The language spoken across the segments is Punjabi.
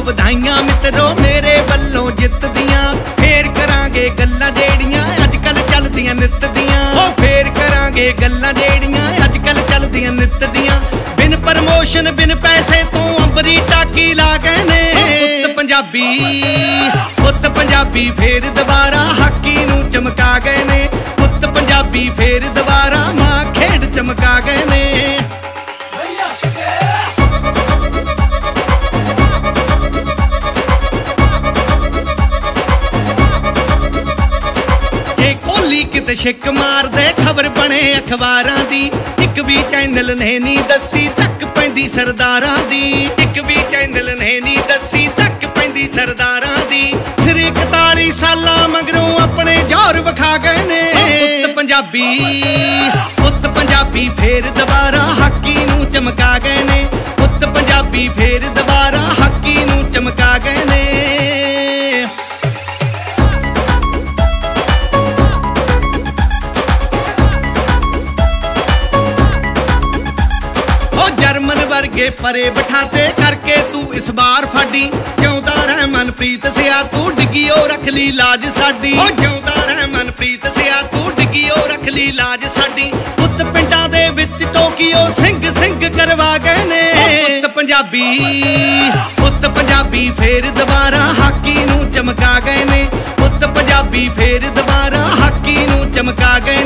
ਮਗਰੋਂ ਮੇਰੇ ਵੱਲੋਂ ਜਿੱਤ ਦੀਆਂ ਫੇਰ ਕਰਾਂਗੇ ਗੱਲਾਂ ਜਿਹੜੀਆਂ ਅੱਜ ਕੱਲ ਚੱਲਦੀਆਂ ਨਿੱਤ ਦੀਆਂ ਉਹ ਫੇਰ ਕਰਾਂਗੇ ਗੱਲਾਂ ਜਿਹੜੀਆਂ ਅੱਜ ਕੱਲ ਚੱਲਦੀਆਂ ਨਿੱਤ ਦੀਆਂ ਬਿਨ ਪ੍ਰਮੋਸ਼ਨ, ਬਿਨ ਪੈਸੇ ਤੋਂ ਅੰਬਰੀ ਟਾਕੀ ਲਾ ਗਏ ਨੇ। ਪੁੱਤ ਪੰਜਾਬੀ ਪੁੱਤ ਪੰਜਾਬੀ ਫੇਰ ਦੁਬਾਰਾ ਹਾਕੀ ਨੂੰ ਚਮਕਾ ਗਏ ਨੇ। ਪੁੱਤ ਪੰਜਾਬੀ ਫੇਰ ਦੁਬਾਰਾ ਮਾਂ ਖੇਡ ਚਮਕਾ ਗਏ ਕਿਤੇ ਛਿੱਕ ਮਾਰਦੇ ਖਬਰ ਬਣੇ ਅਖਬਾਰਾਂ ਦੀ। ਇੱਕ ਵੀ ਚੈਨਲ ਨੇ ਨਹੀਂ ਦੱਸੀ ਤੱਕ ਪੈਂਦੀ ਸਰਦਾਰਾਂ ਦੀ। ਇੱਕ ਵੀ ਚੈਨਲ ਨੇ ਨਹੀਂ ਦੱਸੀ ਤੱਕ ਪੈਂਦੀ ਸਰਦਾਰਾਂ ਦੀ। ਫਿਰ 41 ਸਾਲਾਂ ਮਗਰੋਂ ਆਪਣੇ ਜੌਰ ਵਿਖਾ ਗਏ ਨੇ। ਪੁੱਤ ਪੰਜਾਬੀ। ਪੁੱਤ ਪੰਜਾਬੀ ਫੇਰ ਦੁਬਾਰਾ ਹਾਕੀ ਨੂੰ ਚਮਕਾ ਗਏ ਨੇ। ਪੁੱਤ ਪੰਜਾਬੀ ਫੇਰ ਦੁਬਾਰਾ ਹਾਕੀ ਨੂੰ ਚਮਕਾ ਗਏ ਨੇ। ਵਰਗੇ ਪਰੇ ਬਿਠਾਤੇ ਕਰਕੇ ਤੂੰ ਇਸ ਵਾਰ ਫਾਡੀ। ਜਿਉਂਦਾ ਰਹਿ ਮਨਪ੍ਰੀਤ ਸਿਆ ਤੂੰ ਡਿੱਗੀਓ ਰੱਖ ਲਈ ਲਾਜ ਸਾਡੀ। ਉਹ ਜਿਉਂਦਾ ਰਹਿ ਮਨਪ੍ਰੀਤ ਸਿਆ ਤੂੰ ਡਿੱਗੀਓ ਰੱਖ ਲਈ ਲਾਜ ਸਾਡੀ। ਪੁੱਤ ਪਿੰਡਾਂ ਦੇ ਵਿੱਚ ਟੋਕੀਓ ਸਿੰਘ ਸਿੰਘ ਕਰਵਾ ਗਏ ਨੇ। ਪੁੱਤ ਪੰਜਾਬੀ। ਪੁੱਤ ਪੰਜਾਬੀ ਫੇਰ ਦੁਬਾਰਾ ਹਾਕੀ ਨੂੰ ਚਮਕਾ ਗਏ ਨੇ। ਪੁੱਤ ਪੰਜਾਬੀ ਫੇਰ ਦੁਬਾਰਾ ਹਾਕੀ ਨੂੰ ਚਮਕਾ ਗਏ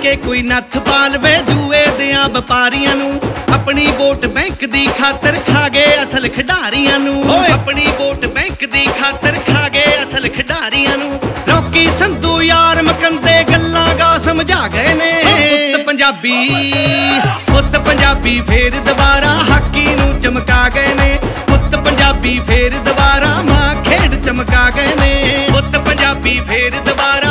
ਕਰਕੇ ਕੋਈ ਨੱਥ ਪਾਲਵੇ ਜੂਏ ਦਿਆਂ ਵਪਾਰੀਆਂ ਨੂੰ। ਆਪਣੀ ਵੋਟ ਬੈਂਕ ਦੀ ਖਾਤਰ ਖਾ ਗਏ ਅਸਲ ਖਿਡਾਰੀਆਂ ਨੂੰ। ਆਪਣੀ ਵੋਟ ਬੈਂਕ ਦੀ ਖਾਤਰ ਖਾ ਗਏ ਅਸਲ ਖਿਡਾਰੀਆਂ ਨੂੰ। ਰੋਕੀ ਸੰਧੂ ਯਾਰ ਮਕੰਦੇ ਗੱਲਾਂ ਗਾ ਸਮਝਾ ਗਏ ਨੇ। ਪੁੱਤ ਪੰਜਾਬੀ। ਪੁੱਤ ਪੰਜਾਬੀ ਫੇਰ ਦੁਬਾਰਾ ਹਾਕੀ ਨੂੰ ਚਮਕਾ ਗਏ ਨੇ। ਪੁੱਤ ਪੰਜਾਬੀ ਫੇਰ ਦੁਬਾਰਾ ਮਾਂ ਖੇਡ ਚਮਕਾ ਗਏ ਨੇ। ਪੁੱਤ ਪੰਜਾਬੀ ਫੇਰ ਦੁਬਾਰਾ